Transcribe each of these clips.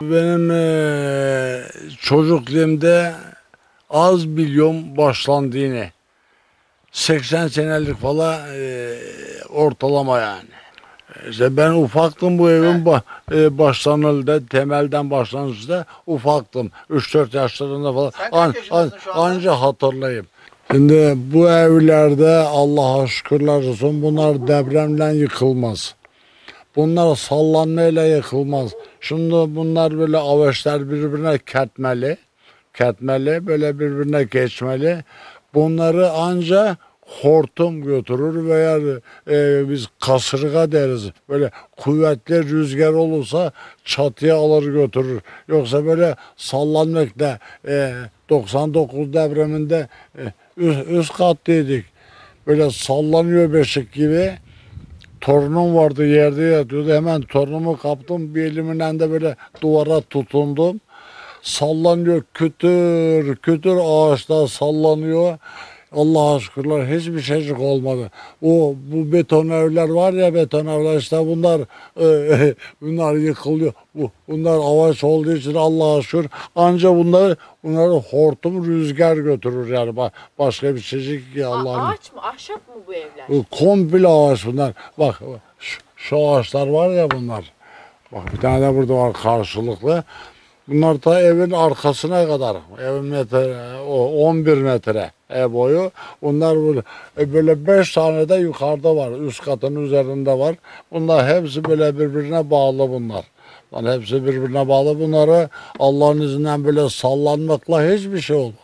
Benim eee çocukluğumda az biliyorum başlandığını. 80 senelik falan eee, ortalama yani. İşte ben ufaktım bu evin ba, e, başlanıldı, temelden başlanışta ufaktım. 3-4 yaşlarında falan. Şu anda? Anca hatırlayayım. Şimdi bu evlerde Allah'a şükürler olsun bunlar depremden yıkılmaz. Bunlar sallanmayla yıkılmaz. Şimdi bunlar böyle avaçlar birbirine ketmeli. Ketmeli böyle birbirine geçmeli. Bunları anca hortum götürür veya e, biz kasırga deriz. Böyle kuvvetli rüzgar olursa çatıya alır götürür. Yoksa böyle sallanmakla e, 99 depreminde e, üst, üst kattaydık. Böyle sallanıyor beşik gibi. Torunum vardı yerde yatıyordu. Hemen torunumu kaptım. Bir elimle de böyle duvara tutundum. Sallanıyor kütür kütür ağaçlar sallanıyor. Allah'a şükürler hiçbir şeycik olmadı. O bu beton evler var ya beton evler işte bunlar e, bunlar yıkılıyor. Bu, bunlar avaç olduğu için Allah'a şükür anca bunları bunları hortum rüzgar götürür yani Ba- başka bir şeycik ki Allah'ın. ağaç mı, ahşap mı bu evler? Komple ağaç bunlar. Bak şu, şu ağaçlar var ya bunlar. Bak bir tane de burada var karşılıklı. Bunlar ta evin arkasına kadar. Evin metre, o 11 metre ev boyu. Bunlar böyle, e, böyle 5 tane de yukarıda var. Üst katın üzerinde var. Bunlar hepsi böyle birbirine bağlı bunlar. Bunlar hepsi birbirine bağlı. Bunları Allah'ın izniyle böyle sallanmakla hiçbir şey olmaz.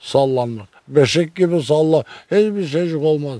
Sallanmak. Beşik gibi salla. Hiçbir şeycik olmaz.